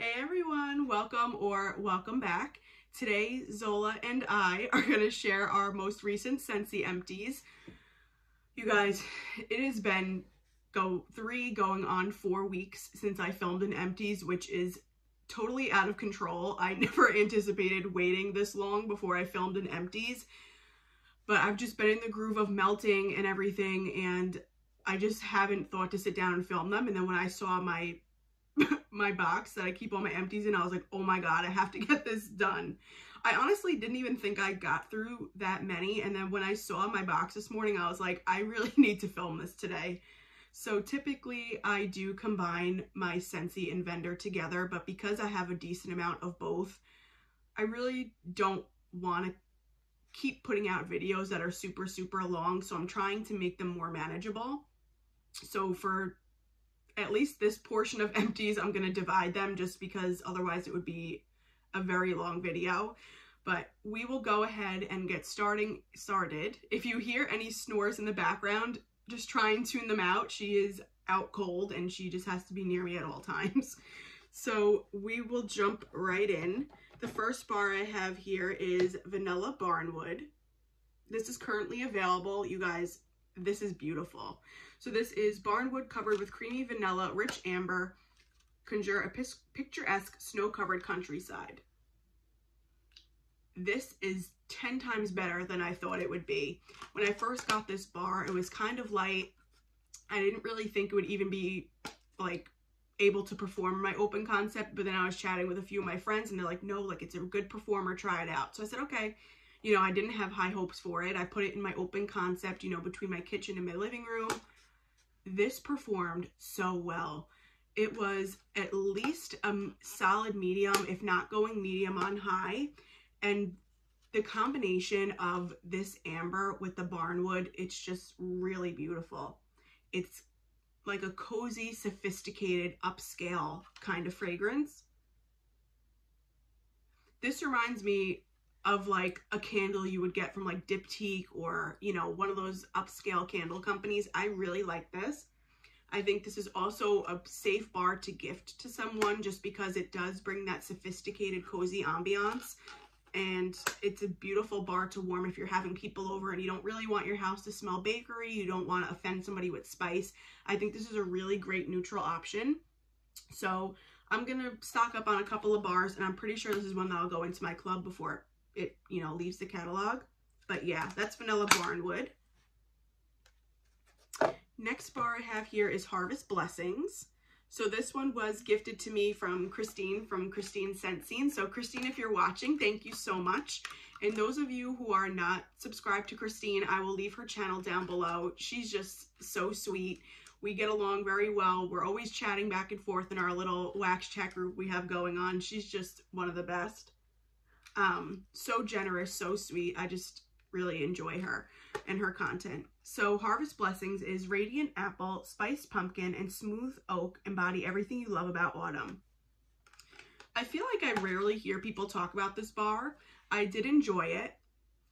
Hey everyone, welcome or welcome back. Today, Zola and I are going to share our most recent Scentsy empties. You guys, it has been go three going on four weeks since I filmed an empties, which is totally out of control. I never anticipated waiting this long before I filmed an empties, but I've just been in the groove of melting and everything, and I just haven't thought to sit down and film them. And then when I saw my my box that I keep all my empties in, I was like, oh my God, I have to get this done. I honestly didn't even think I got through that many. And then when I saw my box this morning, I was like, I really need to film this today. So typically I do combine my Scentsy and Vendor together, but because I have a decent amount of both, I really don't want to keep putting out videos that are super, super long. So I'm trying to make them more manageable. So for at least this portion of empties, I'm going to divide them just because otherwise it would be a very long video. But we will go ahead and get starting started. If you hear any snores in the background, just try and tune them out. She is out cold and she just has to be near me at all times. So we will jump right in. The first bar I have here is Vanilla Barnwood. This is currently available. You guys, this is beautiful. So this is Barnwood covered with creamy vanilla, rich amber, conjure a picturesque snow-covered countryside. This is 10 times better than I thought it would be. When I first got this bar, it was kind of light. I didn't really think it would even be like able to perform my open concept, but then I was chatting with a few of my friends and they're like, no, like it's a good performer, try it out. So I said, okay, you know, I didn't have high hopes for it. I put it in my open concept, you know, between my kitchen and my living room. This performed so well. It was at least a solid medium, if not going medium on high. And the combination of this amber with the barnwood, it's just really beautiful. It's like a cozy, sophisticated, upscale kind of fragrance. This reminds me of like a candle you would get from like Diptyque or, you know, one of those upscale candle companies. I really like this. I think this is also a safe bar to gift to someone just because it does bring that sophisticated, cozy ambiance. And it's a beautiful bar to warm if you're having people over and you don't really want your house to smell bakery. You don't want to offend somebody with spice. I think this is a really great neutral option. So I'm going to stock up on a couple of bars and I'm pretty sure this is one that I'll go into my club before it, you know, leaves the catalog. But yeah, that's Vanilla Barnwood. Next bar I have here is Harvest Blessings. So this one was gifted to me from Kristine from Kristine Scentsy. So Kristine, if you're watching, thank you so much. And those of you who are not subscribed to Kristine, I will leave her channel down below. She's just so sweet. We get along very well. We're always chatting back and forth in our little wax chat group we have going on. She's just one of the best. Um, so generous, so sweet. I just really enjoy her and her content. So Harvest Blessings is Radiant Apple, Spiced Pumpkin, and Smooth Oak embody everything you love about autumn. I feel like I rarely hear people talk about this bar. I did enjoy it.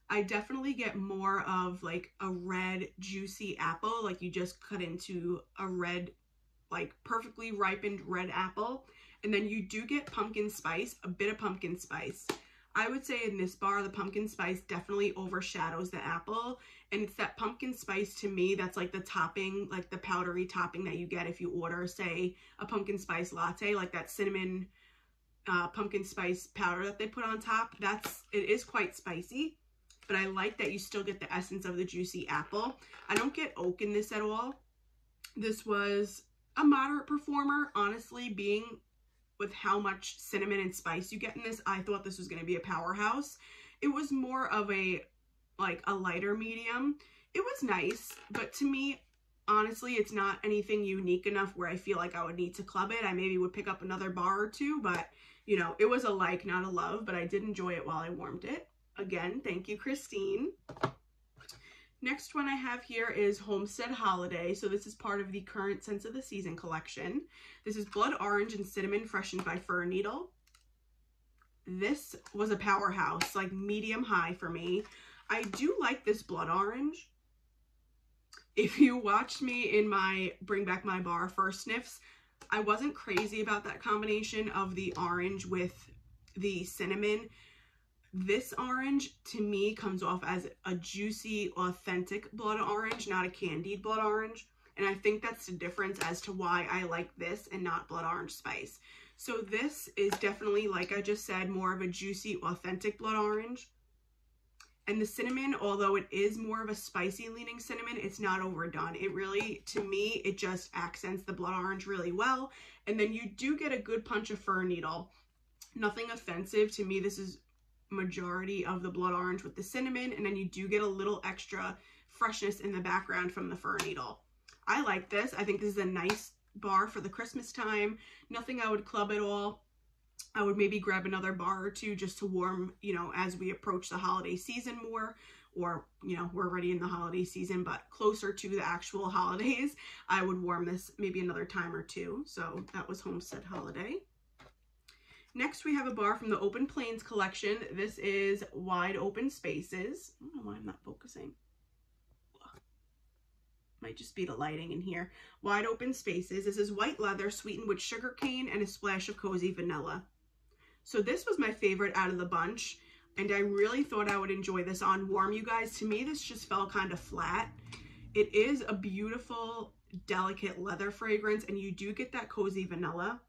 I definitely get more of like a red juicy apple, like you just cut into a red, like perfectly ripened red apple. And then you do get pumpkin spice, a bit of pumpkin spice. I would say in this bar, the pumpkin spice definitely overshadows the apple. And it's that pumpkin spice to me that's like the topping, like the powdery topping that you get if you order, say, a pumpkin spice latte, like that cinnamon uh, pumpkin spice powder that they put on top. That's, it is quite spicy, but I like that you still get the essence of the juicy apple. I don't get oak in this at all. This was a moderate performer, honestly, being with how much cinnamon and spice you get in this, I thought this was going to be a powerhouse. It was more of a, like, a lighter medium. It was nice, but to me, honestly, it's not anything unique enough where I feel like I would need to club it. I maybe would pick up another bar or two, but, you know, it was a like, not a love, but I did enjoy it while I warmed it. Again, thank you, Kristine. Next one I have here is Homestead Holiday. So this is part of the current Sense of the Season collection. This is Blood Orange and Cinnamon freshened by Fir Needle. This was a powerhouse, like medium high for me. I do like this Blood Orange. If you watched me in my Bring Back My Bar first sniffs, I wasn't crazy about that combination of the orange with the cinnamon. This orange, to me, comes off as a juicy, authentic blood orange, not a candied blood orange. And I think that's the difference as to why I like this and not blood orange spice. So this is definitely, like I just said, more of a juicy, authentic blood orange. And the cinnamon, although it is more of a spicy leaning cinnamon, it's not overdone. It really, to me, it just accents the blood orange really well. And then you do get a good punch of fir needle. Nothing offensive. To me, this is majority of the blood orange with the cinnamon. And then you do get a little extra freshness in the background from the fir needle. I like this. I think this is a nice bar for the Christmas time. Nothing I would club at all. I would maybe grab another bar or two just to warm, you know, as we approach the holiday season more or, you know, we're already in the holiday season, but closer to the actual holidays, I would warm this maybe another time or two. So that was Homestead Holiday. Next, we have a bar from the Open Plains collection. This is Wide Open Spaces. I don't know why I'm not focusing. Might just be the lighting in here. Wide Open Spaces. This is white leather sweetened with sugar cane and a splash of cozy vanilla. So this was my favorite out of the bunch. And I really thought I would enjoy this on warm, you guys. To me, this just felt kind of flat. It is a beautiful, delicate leather fragrance. And you do get that cozy vanilla.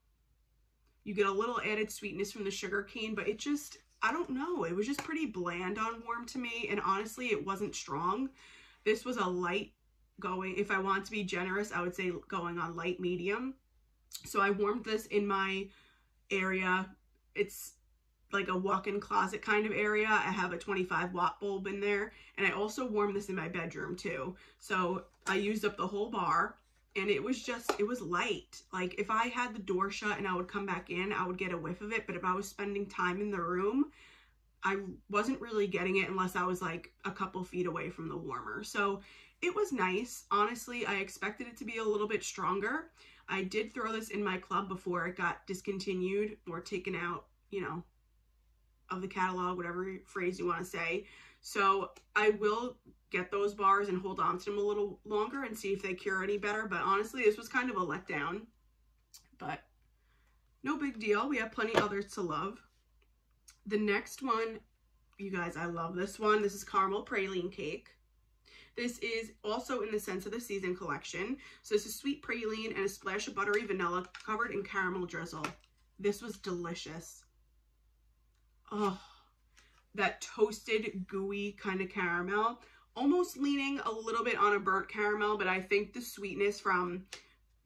You get a little added sweetness from the sugar cane. But it just, I don't know. It was just pretty bland on warm to me. And honestly, it wasn't strong. This was a light going. If I want to be generous, I would say going on light medium. So I warmed this in my area it's like a walk-in closet kind of area. I have a 25 watt bulb in there and I also warmed this in my bedroom too. So I used up the whole bar and it was just, it was light. Like if I had the door shut and I would come back in, I would get a whiff of it. But if I was spending time in the room, I wasn't really getting it unless I was like a couple feet away from the warmer. So it was nice. Honestly, I expected it to be a little bit stronger. I did throw this in my club before it got discontinued or taken out, you know, of the catalog, whatever phrase you want to say. So I will get those bars and hold on to them a little longer and see if they cure any better. But honestly, this was kind of a letdown. But no big deal. We have plenty others to love. The next one, you guys, I love this one. This is caramel praline cake. This is also in the Sense of the Season collection. So this is sweet praline and a splash of buttery vanilla covered in caramel drizzle. This was delicious. Oh, that toasted, gooey kind of caramel. Almost leaning a little bit on a burnt caramel, but I think the sweetness from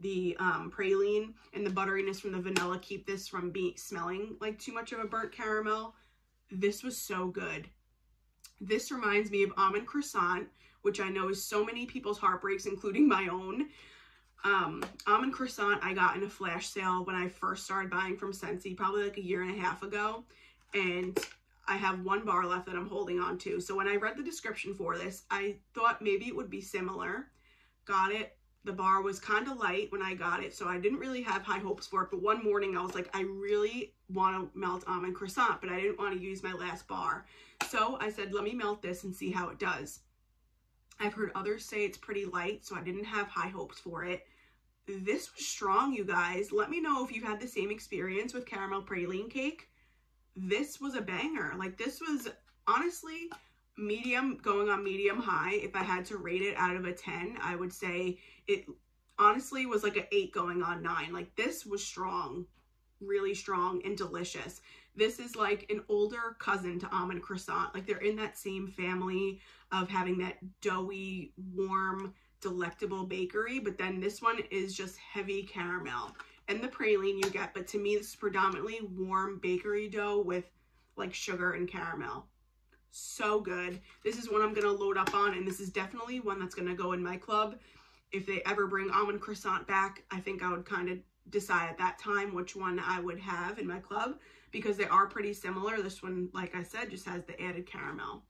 the um, praline and the butteriness from the vanilla keep this from being smelling like too much of a burnt caramel. This was so good. This reminds me of almond croissant, which I know is so many people's heartbreaks, including my own. Um, almond croissant I got in a flash sale when I first started buying from Scentsy, probably like a year and a half ago. And I have one bar left that I'm holding on to. So when I read the description for this, I thought maybe it would be similar. Got it. The bar was kind of light when I got it, so I didn't really have high hopes for it. But one morning I was like, I really want to melt almond croissant, but I didn't want to use my last bar. So I said, let me melt this and see how it does. I've heard others say it's pretty light, so I didn't have high hopes for it. This was strong, you guys. Let me know if you've had the same experience with caramel praline cake. This was a banger. Like, this was honestly medium, going on medium high. If I had to rate it out of a 10, I would say it honestly was like an 8 going on 9. Like, this was strong, really strong and delicious. This is like an older cousin to almond croissant. Like, they're in that same family of having that doughy, warm, delectable bakery, but then this one is just heavy caramel. And the praline you get, but to me this is predominantly warm bakery dough with like sugar and caramel. So good. This is one I'm going to load up on, and this is definitely one that's going to go in my club. If they ever bring almond croissant back, I think I would kind of decide at that time which one I would have in my club because they are pretty similar. This one, like I said, just has the added caramel.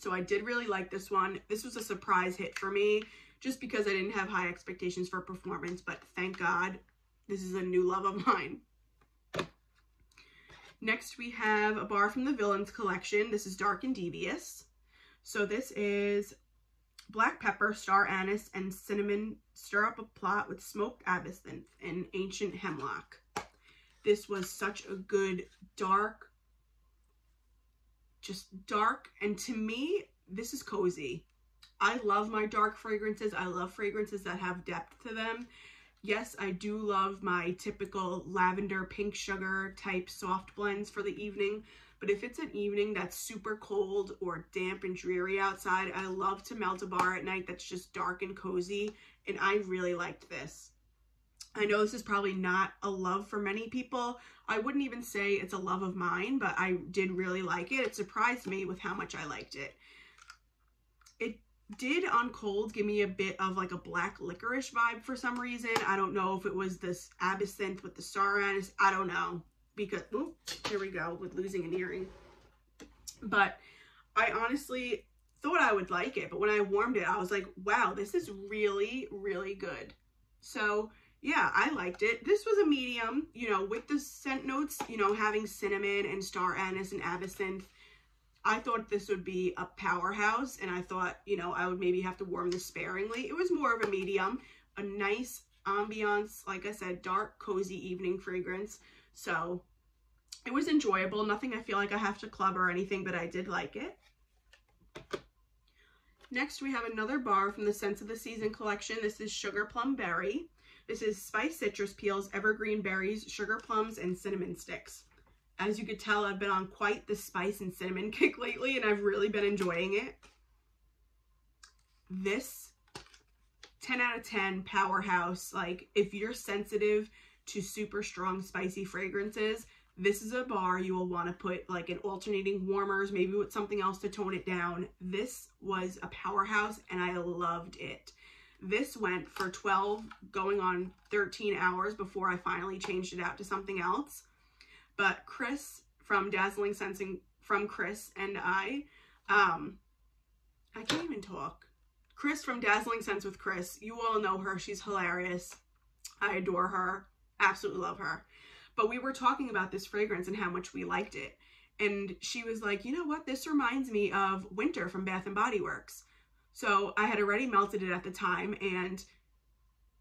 So I did really like this one. This was a surprise hit for me just because I didn't have high expectations for performance, but thank God this is a new love of mine. Next, we have a bar from the Villains collection. This is Dark and Devious. So this is black pepper, star anise, and cinnamon. Stir up a plot with smoked absinthe and ancient hemlock. This was such a good dark, just dark. And to me, this is cozy. I love my dark fragrances. I love fragrances that have depth to them. Yes, I do love my typical lavender pink sugar type soft blends for the evening. But if it's an evening that's super cold or damp and dreary outside, I love to melt a bar at night that's just dark and cozy. And I really liked this. I know this is probably not a love for many people. I wouldn't even say it's a love of mine, but I did really like it. It surprised me with how much I liked it. Did on cold give me a bit of like a black licorice vibe for some reason. I don't know if it was this absinthe with the star anise. I don't know because, oh, here we go with losing an earring. But I honestly thought I would like it, but when I warmed it, I was like, wow, this is really, really good. So yeah, I liked it. This was a medium, you know, with the scent notes, you know, having cinnamon and star anise and absinthe. I thought this would be a powerhouse and I thought, you know, I would maybe have to warm this sparingly. It was more of a medium, a nice ambiance, like I said, dark, cozy evening fragrance. So it was enjoyable. Nothing I feel like I have to club or anything, but I did like it. Next, we have another bar from the Sense of the Season collection. This is Sugar Plum Berry. This is Spice Citrus Peels, Evergreen Berries, Sugar Plums, and Cinnamon Sticks. As you could tell, I've been on quite the spice and cinnamon kick lately, and I've really been enjoying it. This 10 out of 10 powerhouse. Like, if you're sensitive to super strong spicy fragrances, this is a bar you will want to put like an alternating warmers, maybe with something else to tone it down. This was a powerhouse and I loved it. This went for 12 going on 13 hours before I finally changed it out to something else. But Chris from Dazzling Sensing, from Chris and I, um, I can't even talk. Chris from Dazzling Scents with Chris, you all know her. She's hilarious. I adore her. Absolutely love her. But we were talking about this fragrance and how much we liked it. And she was like, you know what? This reminds me of Winter from Bath & Body Works. So I had already melted it at the time and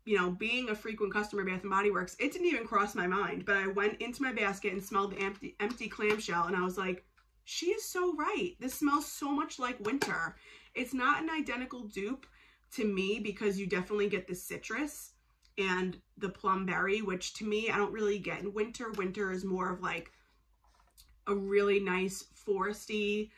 you know, being a frequent customer Bath & Body Works, it didn't even cross my mind. But I went into my basket and smelled the empty, empty clamshell and I was like, she is so right. This smells so much like winter. It's not an identical dupe to me because you definitely get the citrus and the plum berry, which to me, I don't really get in winter. Winter is more of like a really nice foresty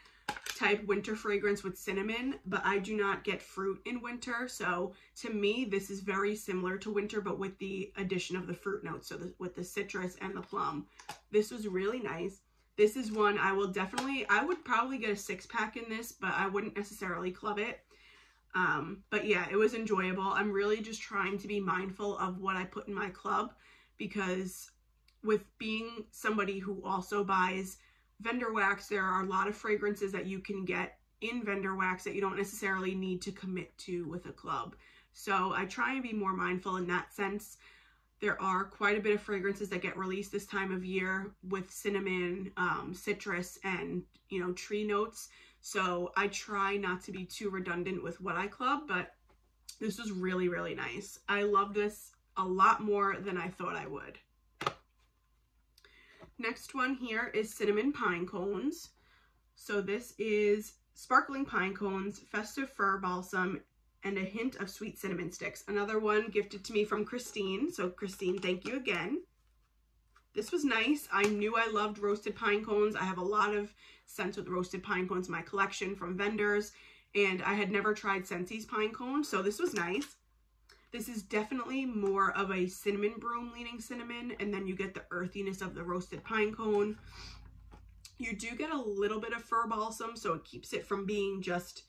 type winter fragrance with cinnamon, but I do not get fruit in winter. So to me, this is very similar to winter, but with the addition of the fruit notes. So the, with the citrus and the plum, this was really nice. This is one I will definitely, I would probably get a six pack in this, but I wouldn't necessarily club it. Um, but yeah, it was enjoyable. I'm really just trying to be mindful of what I put in my club because with being somebody who also buys vendor wax, there are a lot of fragrances that you can get in vendor wax that you don't necessarily need to commit to with a club. So I try and be more mindful in that sense. There are quite a bit of fragrances that get released this time of year with cinnamon, um, citrus, and, you know, tree notes. So I try not to be too redundant with what I club, but this was really, really nice. I love this a lot more than I thought I would. Next one here is Cinnamon Pine Cones. So this is Sparkling Pine Cones, Festive Fir Balsam, and a hint of sweet cinnamon sticks. Another one gifted to me from Kristine. So Kristine, thank you again. This was nice. I knew I loved roasted pine cones. I have a lot of scents with roasted pine cones in my collection from vendors. And I had never tried Scentsy's pine cone. So this was nice. This is definitely more of a cinnamon broom leaning cinnamon. And then you get the earthiness of the roasted pine cone. You do get a little bit of fir balsam. So it keeps it from being just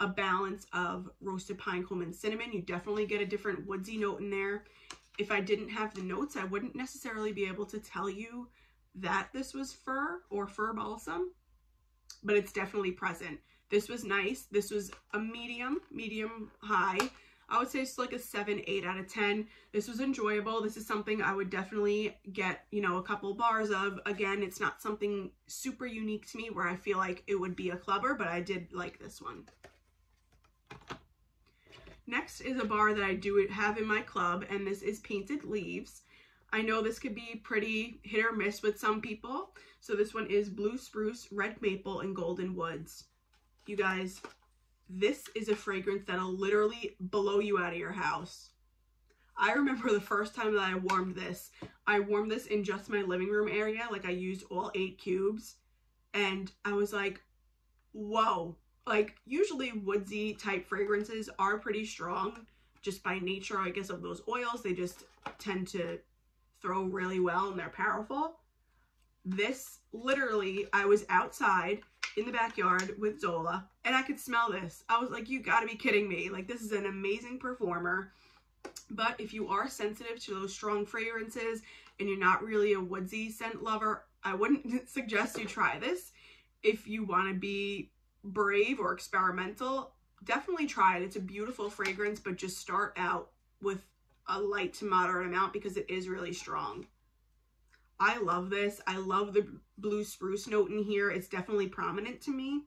a balance of roasted pine cone and cinnamon. You definitely get a different woodsy note in there. If I didn't have the notes, I wouldn't necessarily be able to tell you that this was fir or fir balsam, but it's definitely present. This was nice. This was a medium, medium high. I would say it's like a 7, 8 out of 10. This was enjoyable. This is something I would definitely get, you know, a couple bars of. Again, it's not something super unique to me where I feel like it would be a clubber, but I did like this one. Next is a bar that I do have in my club, and this is Painted Leaves. I know this could be pretty hit or miss with some people. So this one is Blue Spruce, Red Maple, and Golden Woods. You guys, this is a fragrance that'll literally blow you out of your house. I remember the first time that I warmed this. I warmed this in just my living room area. Like I used all eight cubes. And I was like, whoa. Like usually woodsy type fragrances are pretty strong just by nature, I guess, of those oils. They just tend to throw really well and they're powerful. This literally, I was outside in the backyard with Zola and I could smell this. I was like, you gotta be kidding me. Like this is an amazing performer. But if you are sensitive to those strong fragrances and you're not really a woodsy scent lover, I wouldn't suggest you try this. If you want to be brave or experimental, definitely try it. It's a beautiful fragrance, but just start out with a light to moderate amount because it is really strong. I love this. I love the blue spruce note in here. It's definitely prominent to me.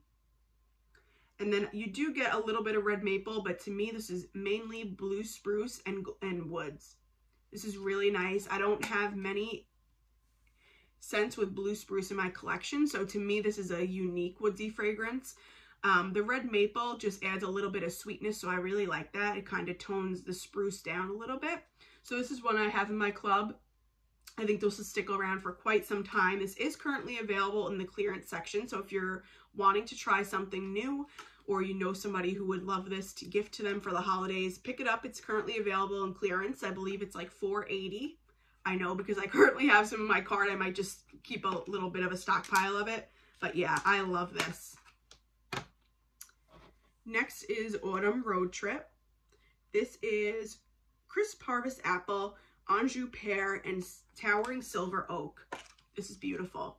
And then you do get a little bit of red maple, but to me, this is mainly blue spruce and, and woods. This is really nice. I don't have many scents with blue spruce in my collection, so to me, this is a unique woodsy fragrance. Um, the red maple just adds a little bit of sweetness, so I really like that. It kind of tones the spruce down a little bit. So this is one I have in my club. I think this will stick around for quite some time. This is currently available in the clearance section, so if you're wanting to try something new or you know somebody who would love this to gift to them for the holidays, pick it up. It's currently available in clearance. I believe it's like 480. I know because I currently have some in my cart. I might just keep a little bit of a stockpile of it. But yeah, I love this. Next is Autumn Road Trip. This is Crisp Harvest Apple, Anjou Pear, and Towering Silver Oak. This is beautiful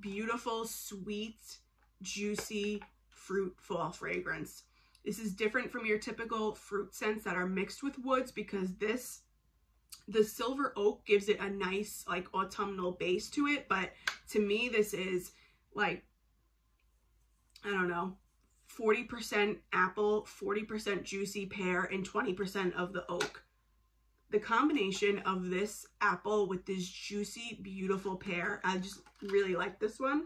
beautiful, sweet, juicy fruit fall fragrance. This is different from your typical fruit scents that are mixed with woods because this, the silver oak gives it a nice like autumnal base to it. But to me, this is like, I don't know, 40% apple, 40% juicy pear, and 20% of the oak the combination of this apple with this juicy, beautiful pear, I just really like this one.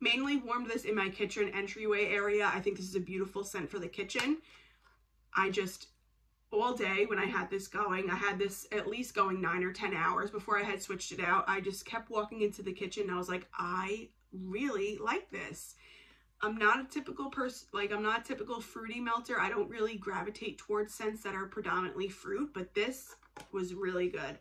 Mainly warmed this in my kitchen entryway area. I think this is a beautiful scent for the kitchen. I just, all day when I had this going, I had this at least going nine or 10 hours before I had switched it out. I just kept walking into the kitchen and I was like, I really like this. I'm not a typical person, like I'm not a typical fruity melter. I don't really gravitate towards scents that are predominantly fruit, but this was really good.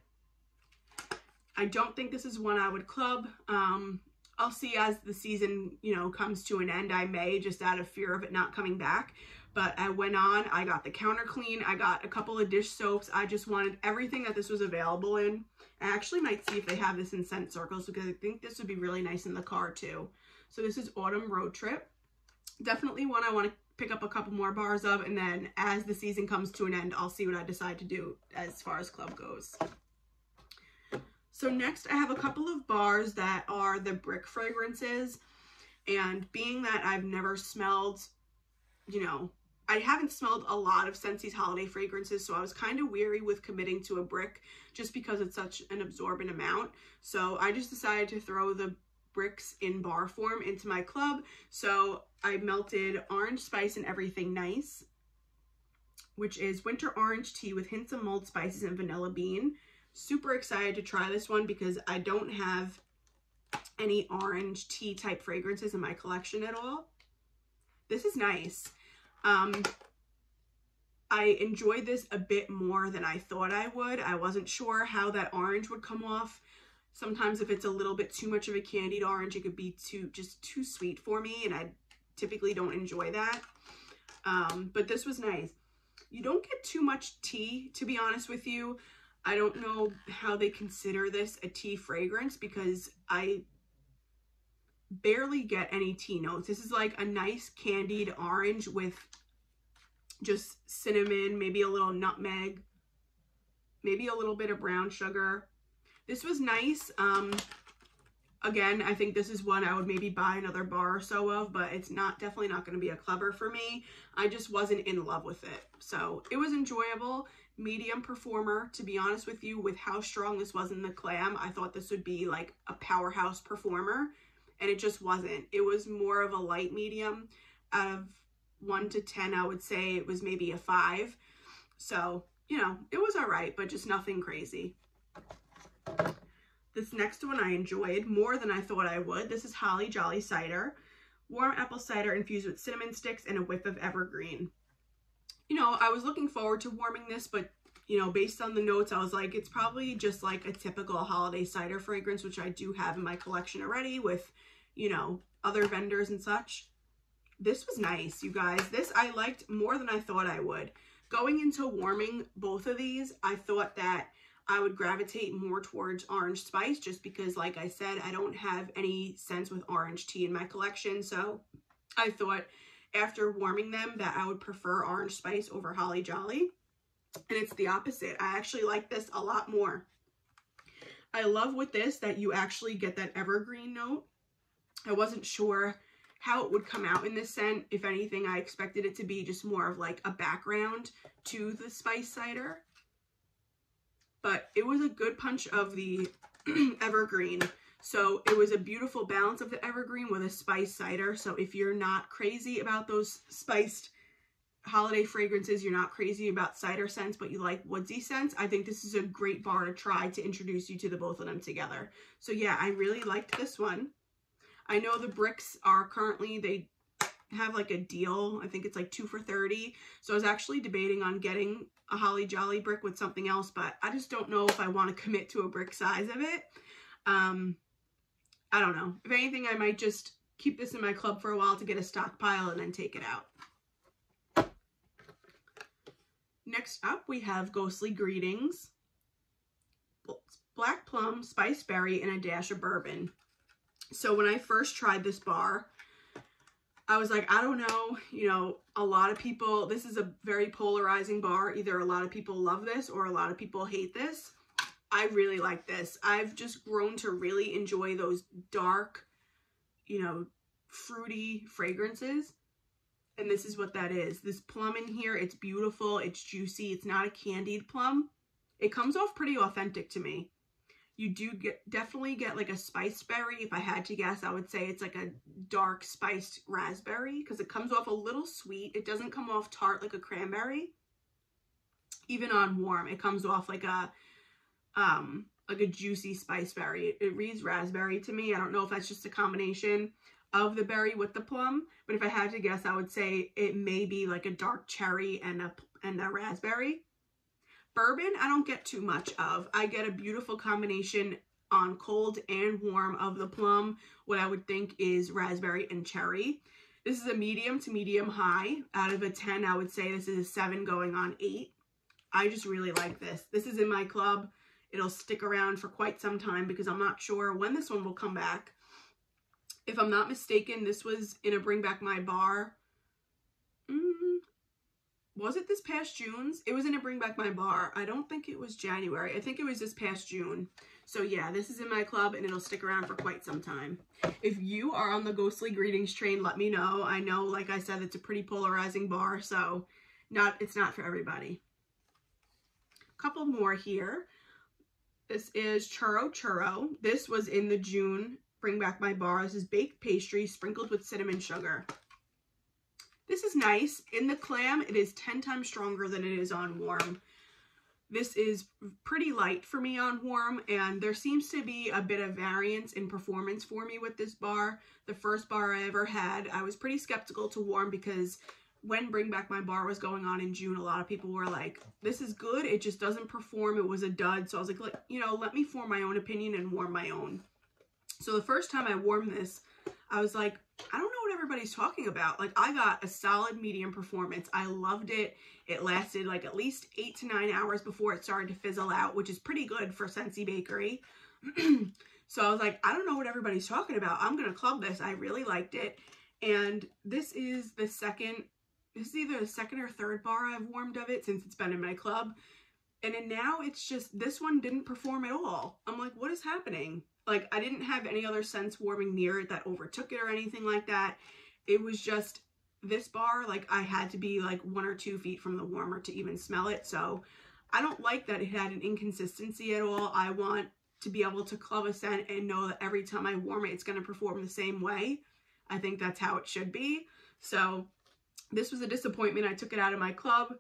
I don't think this is one I would club. Um, I'll see as the season, you know, comes to an end. I may just out of fear of it not coming back. But I went on, I got the counter clean, I got a couple of dish soaps. I just wanted everything that this was available in. I actually might see if they have this in scent circles because I think this would be really nice in the car too. So this is Autumn Road Trip definitely one I want to pick up a couple more bars of and then as the season comes to an end I'll see what I decide to do as far as club goes. So next I have a couple of bars that are the brick fragrances and being that I've never smelled, you know, I haven't smelled a lot of Scentsy's holiday fragrances, so I was kind of weary with committing to a brick just because it's such an absorbent amount. So I just decided to throw the bricks in bar form into my club. So I melted orange spice and everything nice, which is winter orange tea with hints of mulled spices and vanilla bean. Super excited to try this one because I don't have any orange tea type fragrances in my collection at all. This is nice. Um, I enjoyed this a bit more than I thought I would. I wasn't sure how that orange would come off Sometimes if it's a little bit too much of a candied orange, it could be too just too sweet for me, and I typically don't enjoy that. Um, but this was nice. You don't get too much tea, to be honest with you. I don't know how they consider this a tea fragrance because I barely get any tea notes. This is like a nice candied orange with just cinnamon, maybe a little nutmeg, maybe a little bit of brown sugar. This was nice. Um, Again, I think this is one I would maybe buy another bar or so of, but it's not definitely not going to be a clubber for me. I just wasn't in love with it. So it was enjoyable, medium performer. To be honest with you, with how strong this was in the clam, I thought this would be like a powerhouse performer, and it just wasn't. It was more of a light medium. Out of 1 to 10, I would say it was maybe a 5. So, you know, it was all right, but just nothing crazy. This next one I enjoyed more than I thought I would. This is Holly Jolly Cider. Warm apple cider infused with cinnamon sticks and a whiff of evergreen. You know, I was looking forward to warming this, but, you know, based on the notes, I was like, it's probably just like a typical holiday cider fragrance, which I do have in my collection already with, you know, other vendors and such. This was nice, you guys. This I liked more than I thought I would. Going into warming both of these, I thought that I would gravitate more towards orange spice just because, like I said, I don't have any sense with orange tea in my collection. So I thought after warming them that I would prefer orange spice over Holly Jolly. And it's the opposite. I actually like this a lot more. I love with this that you actually get that evergreen note. I wasn't sure how it would come out in this scent. If anything, I expected it to be just more of like a background to the spice cider but it was a good punch of the evergreen. So it was a beautiful balance of the evergreen with a spiced cider. So if you're not crazy about those spiced holiday fragrances, you're not crazy about cider scents, but you like woodsy scents, I think this is a great bar to try to introduce you to the both of them together. So yeah, I really liked this one. I know the bricks are currently, they have like a deal. I think it's like two for 30. So I was actually debating on getting a Holly Jolly brick with something else, but I just don't know if I want to commit to a brick size of it. Um, I don't know. If anything, I might just keep this in my club for a while to get a stockpile and then take it out. Next up, we have Ghostly Greetings. Black plum, spice berry, and a dash of bourbon. So when I first tried this bar, I was like, I don't know, you know, a lot of people, this is a very polarizing bar. Either a lot of people love this or a lot of people hate this. I really like this. I've just grown to really enjoy those dark, you know, fruity fragrances. And this is what that is. This plum in here, it's beautiful, it's juicy, it's not a candied plum. It comes off pretty authentic to me. You do get definitely get like a spiced berry. If I had to guess, I would say it's like a dark spiced raspberry because it comes off a little sweet. It doesn't come off tart like a cranberry. Even on warm, it comes off like a um like a juicy spice berry. It, it reads raspberry to me. I don't know if that's just a combination of the berry with the plum, but if I had to guess, I would say it may be like a dark cherry and a and a raspberry. Bourbon, I don't get too much of. I get a beautiful combination on cold and warm of the plum, what I would think is raspberry and cherry. This is a medium to medium high. Out of a 10, I would say this is a 7 going on 8. I just really like this. This is in my club. It'll stick around for quite some time because I'm not sure when this one will come back. If I'm not mistaken, this was in a Bring Back My Bar mm, was it this past June's? It was in a Bring Back My Bar. I don't think it was January. I think it was this past June. So yeah, this is in my club and it'll stick around for quite some time. If you are on the Ghostly Greetings train, let me know. I know, like I said, it's a pretty polarizing bar, so not it's not for everybody. A couple more here. This is Churro Churro. This was in the June Bring Back My Bar. This is baked pastry sprinkled with cinnamon sugar. This is nice. In the clam, it is 10 times stronger than it is on warm. This is pretty light for me on warm, and there seems to be a bit of variance in performance for me with this bar. The first bar I ever had, I was pretty skeptical to warm because when Bring Back My Bar was going on in June, a lot of people were like, this is good, it just doesn't perform, it was a dud. So I was like, you know, let me form my own opinion and warm my own. So the first time I warmed this, I was like, I don't know everybody's talking about. Like, I got a solid medium performance. I loved it. It lasted like at least eight to nine hours before it started to fizzle out, which is pretty good for Scentsy Bakery. so I was like, I don't know what everybody's talking about. I'm going to club this. I really liked it. And this is the second, this is either the second or third bar I've warmed of it since it's been in my club. And then now it's just, this one didn't perform at all. I'm like, what is happening? Like, I didn't have any other scents warming near it that overtook it or anything like that. It was just this bar, like, I had to be like one or two feet from the warmer to even smell it. So I don't like that it had an inconsistency at all. I want to be able to club a scent and know that every time I warm it, it's going to perform the same way. I think that's how it should be. So this was a disappointment. I took it out of my club.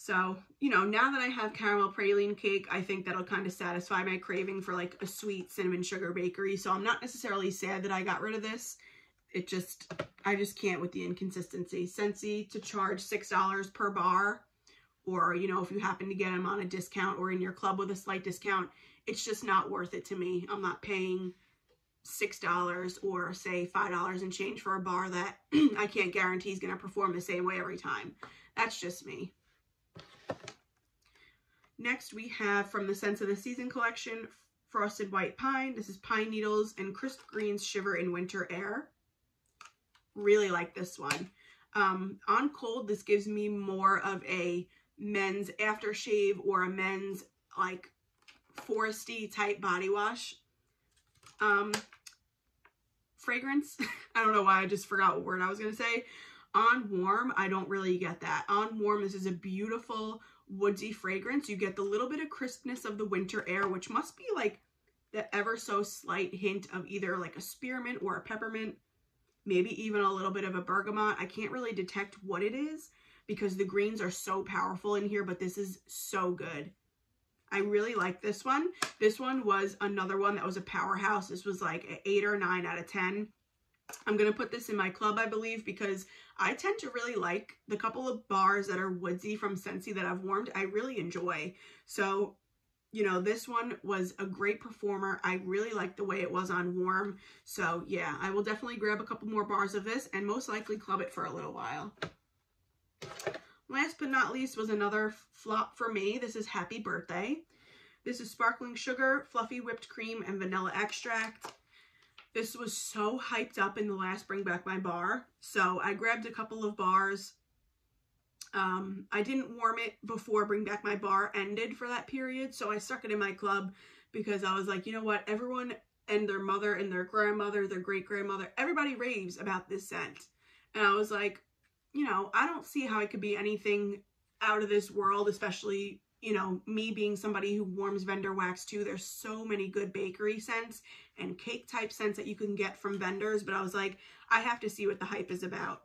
So, you know, now that I have caramel praline cake, I think that'll kind of satisfy my craving for like a sweet cinnamon sugar bakery. So I'm not necessarily sad that I got rid of this. It just, I just can't with the inconsistency. Scentsy to charge $6 per bar or, you know, if you happen to get them on a discount or in your club with a slight discount, it's just not worth it to me. I'm not paying $6 or say $5 and change for a bar that I can't guarantee is going to perform the same way every time. That's just me. Next, we have from the Sense of the Season collection, Frosted White Pine. This is Pine Needles and Crisp Greens Shiver in Winter Air. Really like this one. Um, on cold, this gives me more of a men's aftershave or a men's like foresty type body wash um, fragrance. I don't know why I just forgot what word I was going to say. On warm, I don't really get that. On warm, this is a beautiful woodsy fragrance. You get the little bit of crispness of the winter air, which must be like the ever so slight hint of either like a spearmint or a peppermint, maybe even a little bit of a bergamot. I can't really detect what it is because the greens are so powerful in here, but this is so good. I really like this one. This one was another one that was a powerhouse. This was like an 8 or 9 out of 10. I'm going to put this in my club, I believe, because I tend to really like the couple of bars that are woodsy from Scentsy that I've warmed. I really enjoy. So, you know, this one was a great performer. I really like the way it was on warm. So, yeah, I will definitely grab a couple more bars of this and most likely club it for a little while. Last but not least was another flop for me. This is Happy Birthday. This is sparkling sugar, fluffy whipped cream, and vanilla extract. This was so hyped up in the last Bring Back My Bar. So I grabbed a couple of bars. Um, I didn't warm it before Bring Back My Bar ended for that period. So I stuck it in my club because I was like, you know what? Everyone and their mother and their grandmother, their great grandmother, everybody raves about this scent. And I was like, you know, I don't see how it could be anything out of this world, especially, you know, me being somebody who warms vendor wax too. There's so many good bakery scents and cake type scents that you can get from vendors, but I was like, I have to see what the hype is about.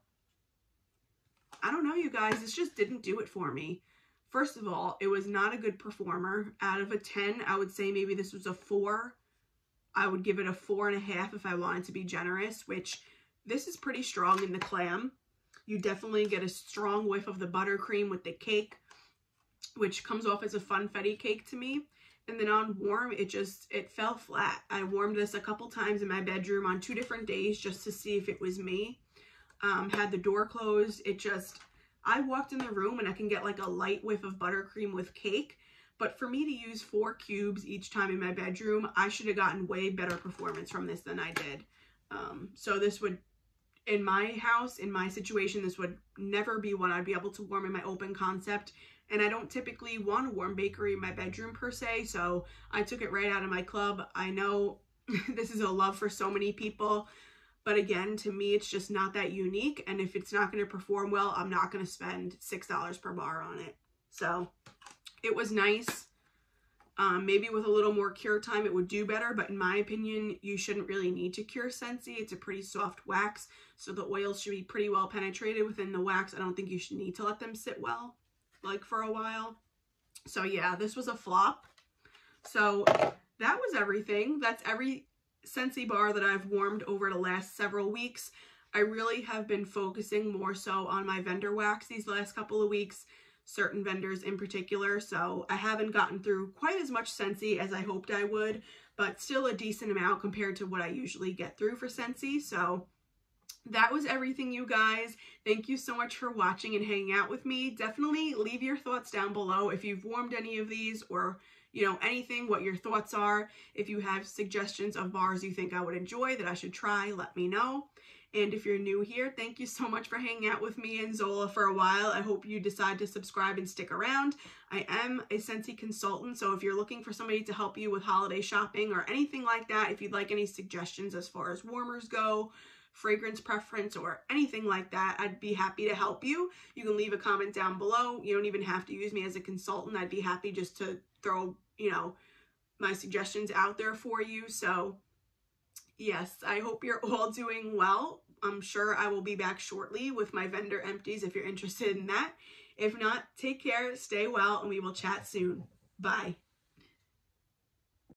I don't know, you guys, this just didn't do it for me. First of all, it was not a good performer. Out of a 10, I would say maybe this was a 4. I would give it a four and a half if I wanted to be generous, which this is pretty strong in the clam. You definitely get a strong whiff of the buttercream with the cake, which comes off as a funfetti cake to me. And then on warm, it just, it fell flat. I warmed this a couple times in my bedroom on two different days just to see if it was me. Um, had the door closed. It just, I walked in the room and I can get like a light whiff of buttercream with cake. But for me to use four cubes each time in my bedroom, I should have gotten way better performance from this than I did. Um, so this would in my house, in my situation, this would never be one I'd be able to warm in my open concept. And I don't typically want a warm bakery in my bedroom per se, so I took it right out of my club. I know this is a love for so many people, but again, to me, it's just not that unique. And if it's not going to perform well, I'm not going to spend $6 per bar on it. So it was nice. Um, maybe with a little more cure time, it would do better. But in my opinion, you shouldn't really need to cure Scentsy. It's a pretty soft wax. So the oils should be pretty well penetrated within the wax. I don't think you should need to let them sit well, like for a while. So yeah, this was a flop. So that was everything. That's every Scentsy bar that I've warmed over the last several weeks. I really have been focusing more so on my vendor wax these last couple of weeks certain vendors in particular. So I haven't gotten through quite as much Scentsy as I hoped I would, but still a decent amount compared to what I usually get through for Scentsy. So that was everything, you guys. Thank you so much for watching and hanging out with me. Definitely leave your thoughts down below if you've warmed any of these or you know, anything, what your thoughts are. If you have suggestions of bars you think I would enjoy that I should try, let me know. And if you're new here, thank you so much for hanging out with me and Zola for a while. I hope you decide to subscribe and stick around. I am a Scentsy consultant, so if you're looking for somebody to help you with holiday shopping or anything like that, if you'd like any suggestions as far as warmers go, fragrance preference or anything like that, I'd be happy to help you. You can leave a comment down below. You don't even have to use me as a consultant. I'd be happy just to throw, you know, my suggestions out there for you. So yes, I hope you're all doing well. I'm sure I will be back shortly with my vendor empties if you're interested in that. If not, take care, stay well, and we will chat soon. Bye.